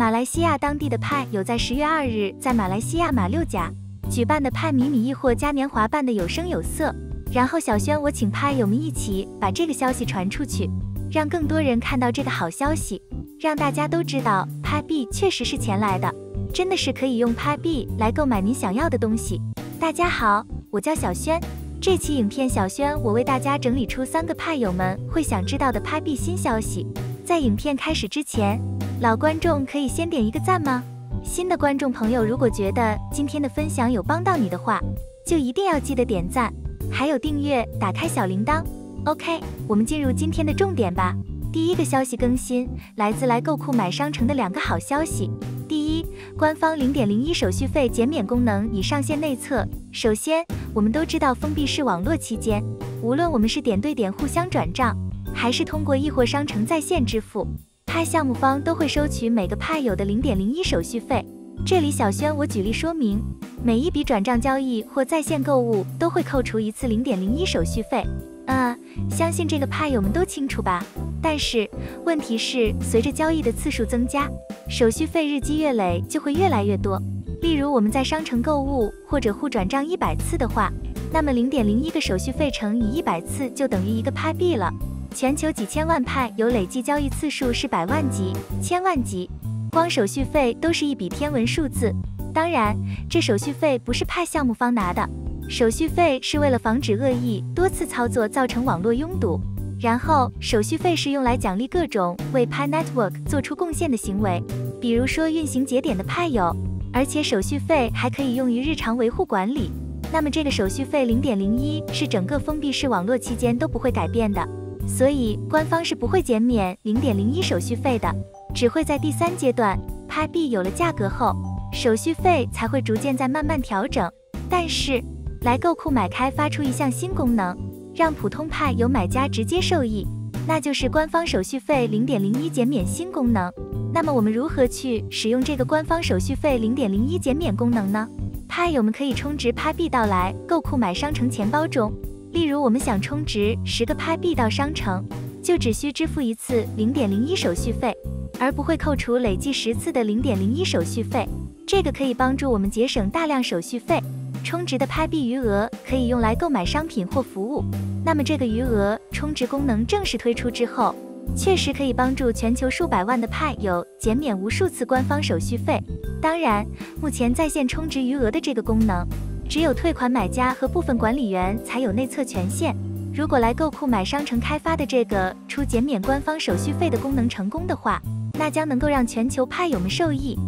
马来西亚当地的派有在十月二日在马来西亚马六甲举办的派米米易货嘉年华办的有声有色。然后小轩，我请派友们一起把这个消息传出去，让更多人看到这个好消息，让大家都知道派币确实是钱来的，真的是可以用派币来购买您想要的东西。大家好，我叫小轩，这期影片小轩我为大家整理出三个派友们会想知道的派币新消息。在影片开始之前，老观众可以先点一个赞吗？新的观众朋友如果觉得今天的分享有帮到你的话，就一定要记得点赞。还有订阅，打开小铃铛。OK，我们进入今天的重点吧。第一个消息更新来自来购库买商城的两个好消息。第一，官方零点零一手续费减免功能已上线内测。首先，我们都知道封闭式网络期间，无论我们是点对点互相转账，还是通过易货商城在线支付，派项目方都会收取每个派友的零点零一手续费。这里小轩我举例说明。每一笔转账交易或在线购物都会扣除一次零点零一手续费，呃，相信这个派友们都清楚吧？但是问题是，随着交易的次数增加，手续费日积月累就会越来越多。例如我们在商城购物或者互转账一百次的话，那么零点零一个手续费乘以一百次就等于一个派币了。全球几千万派有累计交易次数是百万级、千万级，光手续费都是一笔天文数字。当然，这手续费不是派项目方拿的，手续费是为了防止恶意多次操作造成网络拥堵，然后手续费是用来奖励各种为派 network 做出贡献的行为，比如说运行节点的派友，而且手续费还可以用于日常维护管理。那么这个手续费零点零一是整个封闭式网络期间都不会改变的，所以官方是不会减免零点零一手续费的，只会在第三阶段拍币有了价格后。手续费才会逐渐在慢慢调整，但是来购库买开发出一项新功能，让普通派有买家直接受益，那就是官方手续费零点零一减免新功能。那么我们如何去使用这个官方手续费零点零一减免功能呢？派友们可以充值拍币到来购库买商城钱包中，例如我们想充值十个派币到商城，就只需支付一次零点零一手续费，而不会扣除累计十次的零点零一手续费。这个可以帮助我们节省大量手续费，充值的拍币余额可以用来购买商品或服务。那么这个余额充值功能正式推出之后，确实可以帮助全球数百万的派友减免无数次官方手续费。当然，目前在线充值余额的这个功能，只有退款买家和部分管理员才有内测权限。如果来购库买商城开发的这个出减免官方手续费的功能成功的话，那将能够让全球派友们受益。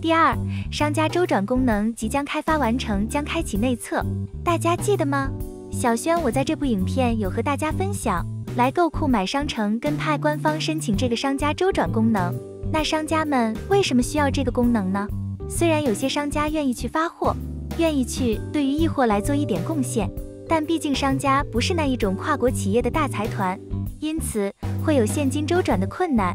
第二，商家周转功能即将开发完成，将开启内测，大家记得吗？小轩，我在这部影片有和大家分享，来购库买商城跟派官方申请这个商家周转功能。那商家们为什么需要这个功能呢？虽然有些商家愿意去发货，愿意去对于易货来做一点贡献，但毕竟商家不是那一种跨国企业的大财团，因此会有现金周转的困难。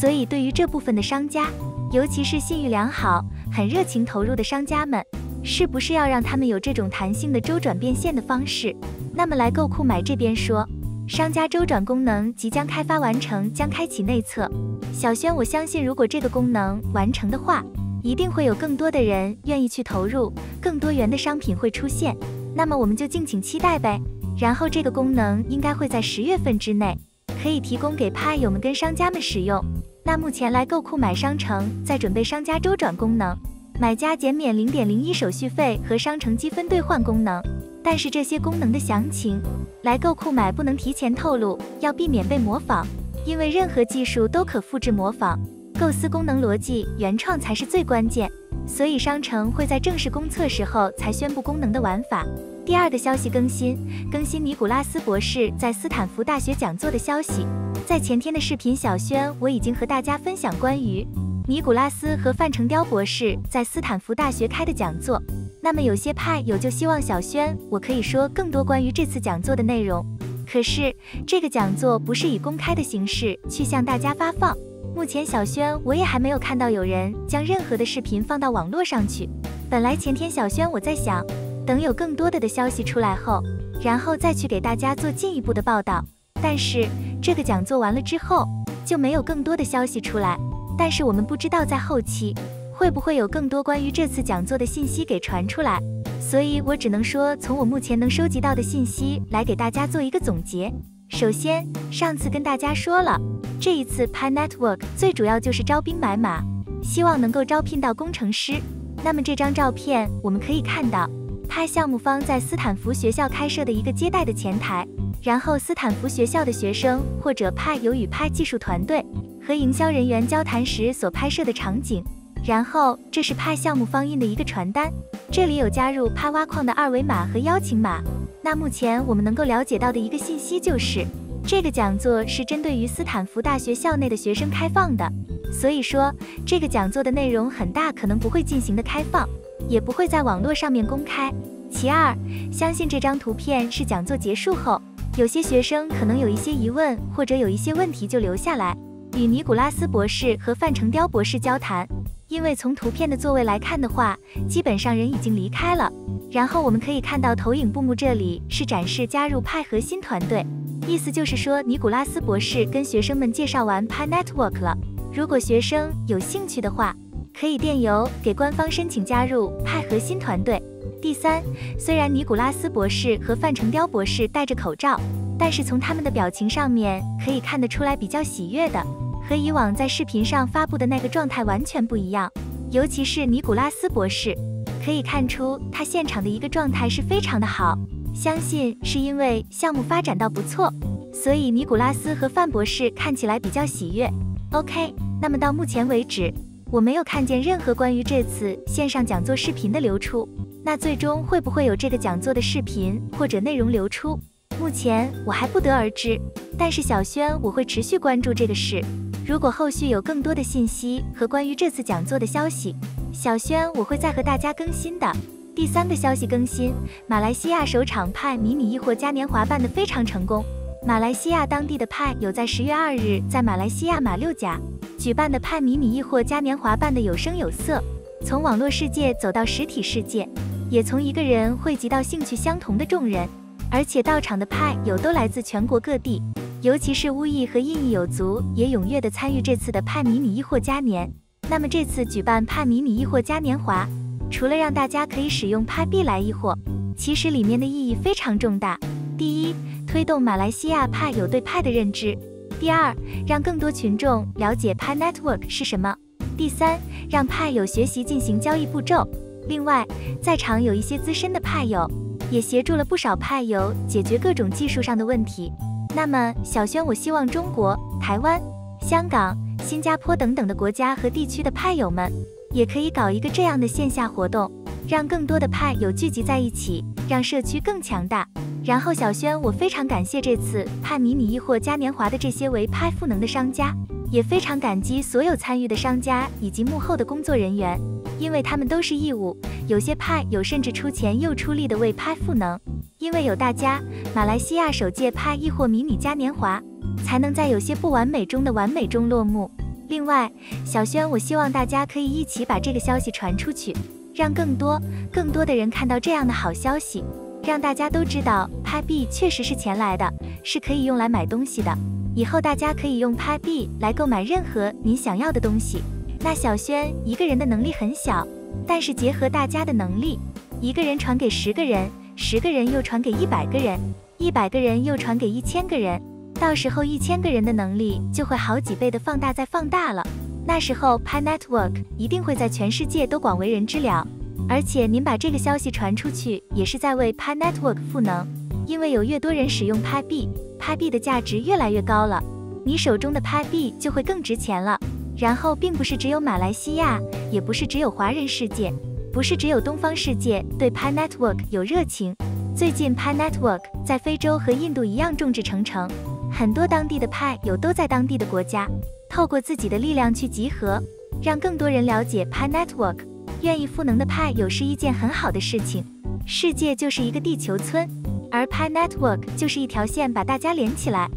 所以对于这部分的商家，尤其是信誉良好、很热情投入的商家们，是不是要让他们有这种弹性的周转变现的方式？那么来购库买这边说，商家周转功能即将开发完成，将开启内测。小轩，我相信如果这个功能完成的话，一定会有更多的人愿意去投入，更多元的商品会出现。那么我们就敬请期待呗。然后这个功能应该会在十月份之内，可以提供给派友们跟商家们使用。那目前来购库买商城在准备商家周转功能，买家减免零点零一手续费和商城积分兑换功能。但是这些功能的详情，来购库买不能提前透露，要避免被模仿，因为任何技术都可复制模仿，构思功能逻辑原创才是最关键。所以商城会在正式公测时候才宣布功能的玩法。第二个消息更新，更新尼古拉斯博士在斯坦福大学讲座的消息。在前天的视频小轩，我已经和大家分享关于尼古拉斯和范成雕博士在斯坦福大学开的讲座。那么有些派友就希望小轩我可以说更多关于这次讲座的内容。可是这个讲座不是以公开的形式去向大家发放，目前小轩我也还没有看到有人将任何的视频放到网络上去。本来前天小轩我在想，等有更多的的消息出来后，然后再去给大家做进一步的报道。但是这个讲座完了之后，就没有更多的消息出来，但是我们不知道在后期会不会有更多关于这次讲座的信息给传出来，所以我只能说从我目前能收集到的信息来给大家做一个总结。首先，上次跟大家说了，这一次 Pi Network 最主要就是招兵买马，希望能够招聘到工程师。那么这张照片我们可以看到，派项目方在斯坦福学校开设的一个接待的前台，然后斯坦福学校的学生或者派有与派技术团队和营销人员交谈时所拍摄的场景，然后这是派项目方印的一个传单，这里有加入派挖矿的二维码和邀请码。那目前我们能够了解到的一个信息就是，这个讲座是针对于斯坦福大学校内的学生开放的，所以说这个讲座的内容很大可能不会进行的开放，也不会在网络上面公开。其二，相信这张图片是讲座结束后，有些学生可能有一些疑问或者有一些问题就留下来，与尼古拉斯博士和范成雕博士交谈。因为从图片的座位来看的话，基本上人已经离开了。然后我们可以看到投影布幕这里是展示加入派核心团队，意思就是说尼古拉斯博士跟学生们介绍完派 Network 了。如果学生有兴趣的话，可以电邮给官方申请加入派核心团队。第三，虽然尼古拉斯博士和范成雕博士戴着口罩，但是从他们的表情上面可以看得出来比较喜悦的。和以往在视频上发布的那个状态完全不一样，尤其是尼古拉斯博士，可以看出他现场的一个状态是非常的好。相信是因为项目发展到不错，所以尼古拉斯和范博士看起来比较喜悦。OK，那么到目前为止，我没有看见任何关于这次线上讲座视频的流出。那最终会不会有这个讲座的视频或者内容流出？目前我还不得而知。但是小轩我会持续关注这个事。如果后续有更多的信息和关于这次讲座的消息，小轩我会再和大家更新的。第三个消息更新：马来西亚首场派迷你易货嘉年华办得非常成功。马来西亚当地的派有在十月二日在马来西亚马六甲举办的派迷你易货嘉年华办得有声有色，从网络世界走到实体世界，也从一个人汇集到兴趣相同的众人，而且到场的派友都来自全国各地。尤其是乌裔和印裔友族也踊跃地参与这次的派迷你易货嘉年。那么这次举办派迷你易货嘉年华，除了让大家可以使用派币来易货，其实里面的意义非常重大。第一，推动马来西亚派友对派的认知；第二，让更多群众了解派 Network 是什么；第三，让派友学习进行交易步骤。另外，在场有一些资深的派友，也协助了不少派友解决各种技术上的问题。那么，小轩，我希望中国、台湾、香港、新加坡等等的国家和地区的派友们，也可以搞一个这样的线下活动，让更多的派友聚集在一起，让社区更强大。然后，小轩，我非常感谢这次派迷你易货嘉年华的这些为派赋能的商家，也非常感激所有参与的商家以及幕后的工作人员，因为他们都是义务，有些派友甚至出钱又出力的为派赋能。因为有大家，马来西亚首届派易货迷你嘉年华才能在有些不完美中的完美中落幕。另外，小轩，我希望大家可以一起把这个消息传出去，让更多更多的人看到这样的好消息，让大家都知道派币确实是钱来的，是可以用来买东西的。以后大家可以用派币来购买任何您想要的东西。那小轩一个人的能力很小，但是结合大家的能力，一个人传给十个人。十个人又传给一百个人，一百个人又传给一千个人，到时候一千个人的能力就会好几倍的放大再放大了。那时候 Pi Network 一定会在全世界都广为人知了。而且您把这个消息传出去，也是在为 Pi Network 赋能，因为有越多人使用 Pi 币，Pi 币的价值越来越高了，你手中的 Pi 币就会更值钱了。然后并不是只有马来西亚，也不是只有华人世界。不是只有东方世界对 Pi Network 有热情，最近 Pi Network 在非洲和印度一样众志成城，很多当地的派友都在当地的国家，透过自己的力量去集合，让更多人了解 Pi Network，愿意赋能的派友是一件很好的事情。世界就是一个地球村，而 Pi Network 就是一条线把大家连起来。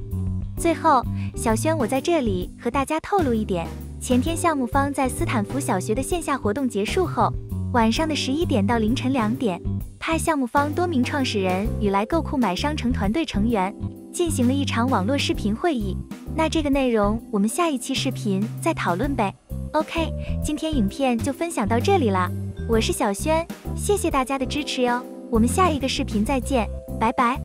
最后，小轩我在这里和大家透露一点，前天项目方在斯坦福小学的线下活动结束后。晚上的十一点到凌晨两点，派项目方多名创始人与来购库买商城团队成员进行了一场网络视频会议。那这个内容我们下一期视频再讨论呗。OK，今天影片就分享到这里了，我是小轩，谢谢大家的支持哟，我们下一个视频再见，拜拜。